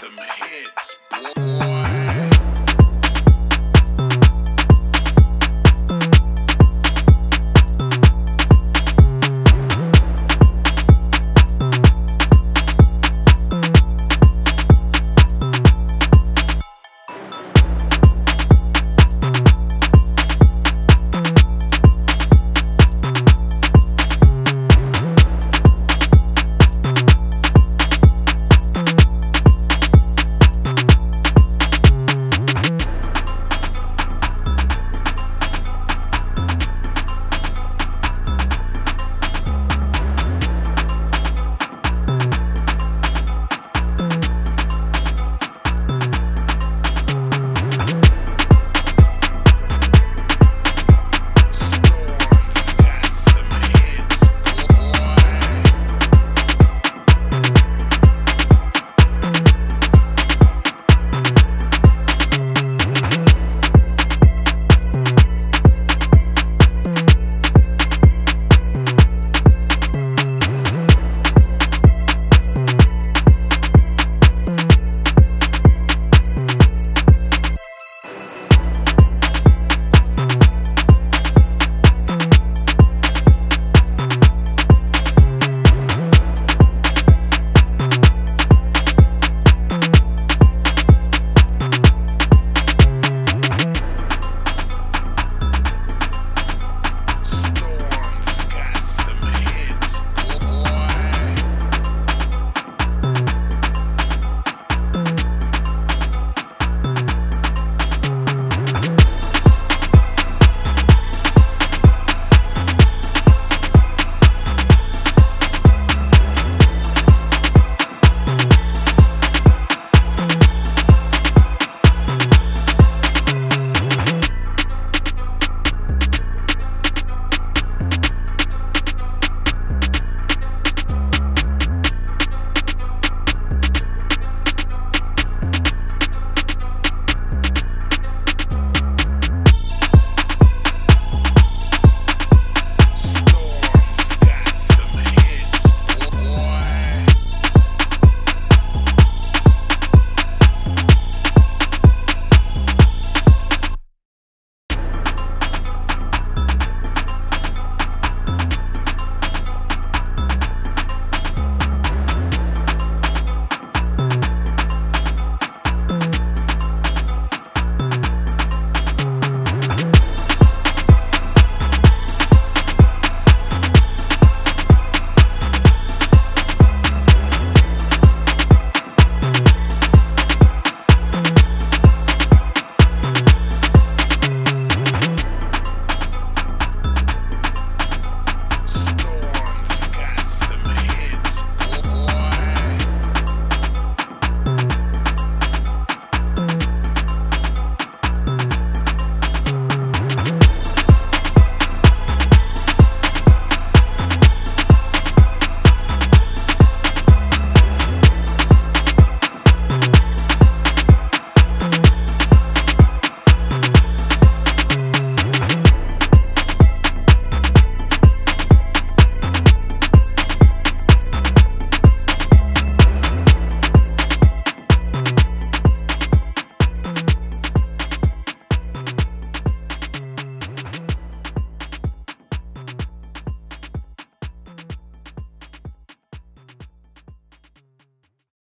Some hits, boy.